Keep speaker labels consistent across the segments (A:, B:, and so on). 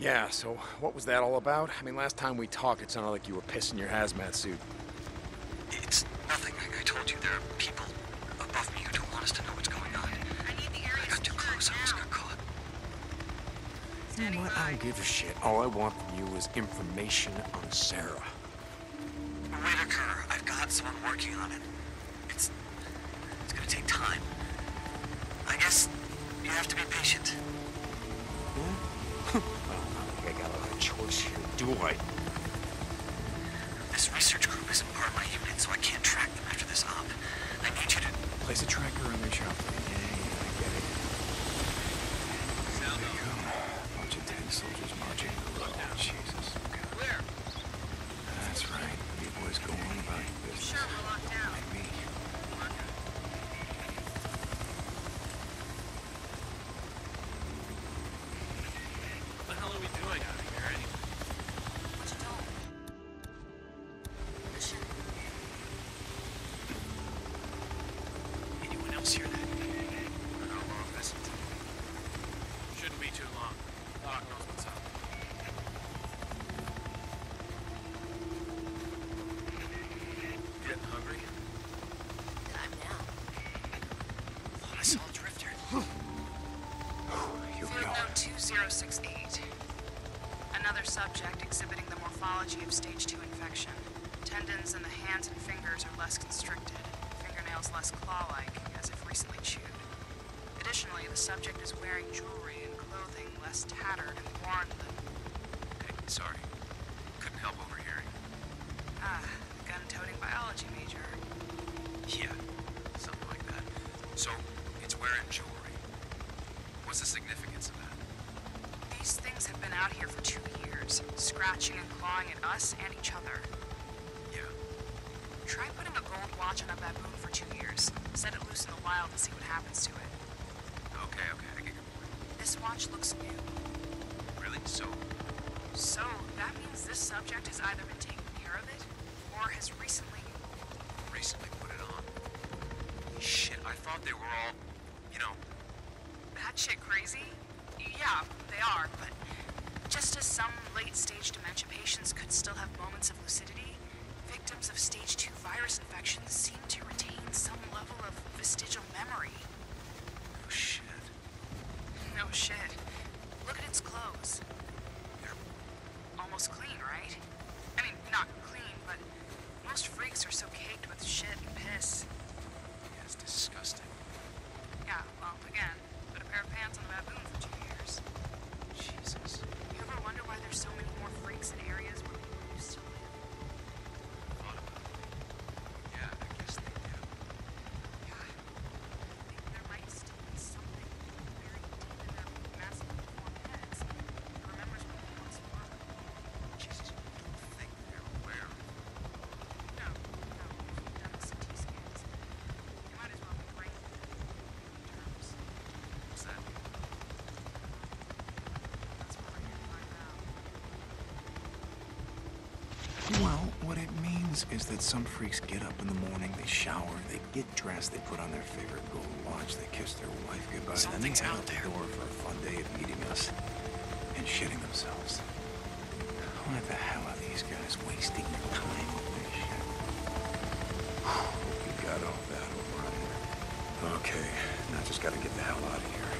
A: Yeah, so what was that all about? I mean, last time we talked, it sounded like you were pissing your hazmat suit.
B: It's nothing. I, I told you there are people above me who don't want us to know what's going on.
C: I need the area
B: I got too
C: secured
B: close. I almost
C: now.
B: got caught.
A: You know what? I don't give a shit. All I want from you is information on Sarah.
B: Whitaker, I've got someone working on it.
A: Do I?
B: This research group isn't part of my unit, so I can't track them after this op. I need you to.
A: Place a tracker on their shop. Yeah, yeah, I get it. There you go. Bunch of dead soldiers marching row. Jesus.
C: 2068. Another subject exhibiting the morphology of stage 2 infection. Tendons in the hands and fingers are less constricted, fingernails less claw-like, as if recently chewed. Additionally, the subject is wearing jewelry and clothing less tattered and worn than,
D: Hey, sorry. Couldn't help overhearing.
C: ah, the gun-toting biology major.
D: Yeah, something like that. So, it's wearing jewelry. What's the significance of that?
C: These things have been out here for two years, scratching and clawing at us and each other.
D: Yeah.
C: Try putting a gold watch on a baboon for two years. Set it loose in the wild and see what happens to it.
D: Okay, okay, I get your point.
C: This watch looks new.
D: Really? So,
C: So, that means this subject has either been taking care of it, or has recently...
D: recently put it on. Shit, I thought they were all, you know,
C: That shit crazy? Yeah, they are, but just as some late-stage dementia patients could still have moments of lucidity, victims of stage 2 virus infections seem to retain some level of vestigial memory.
D: oh shit.
C: No shit. Look at its clothes.
D: They're
C: Almost clean, right? I mean, not clean, but most freaks are so caked with shit and piss.
D: yeah, it's disgusting.
C: Yeah, well, again, put a pair of pants on a baboon for two years.
D: Jesus.
C: You ever wonder why there's so many more freaks in areas where people used to live?
D: Thought about it. Yeah, I guess they do.
C: Yeah. I think there might still be something buried deep in their massive deformed heads that remembers what they once were.
D: Jesus, you don't think they're aware of
C: No, no, if you've done the CT scans, you might as well be brain terms.
D: what's that mean?
C: That's what we're here to find out.
A: Well, what it means is that some freaks get up in the morning, they shower, they get dressed, they put on their favorite gold watch, they kiss their wife goodbye, and then they
B: Something's
A: head
B: out
A: out the
B: there.
A: door for a fun day of meeting us and shitting themselves. Why the hell are these guys wasting their time with this shit? We got all that, O'Brien. Okay, now just gotta get the hell out of here.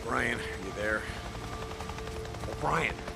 A: O'Brien, are you there? O'Brien!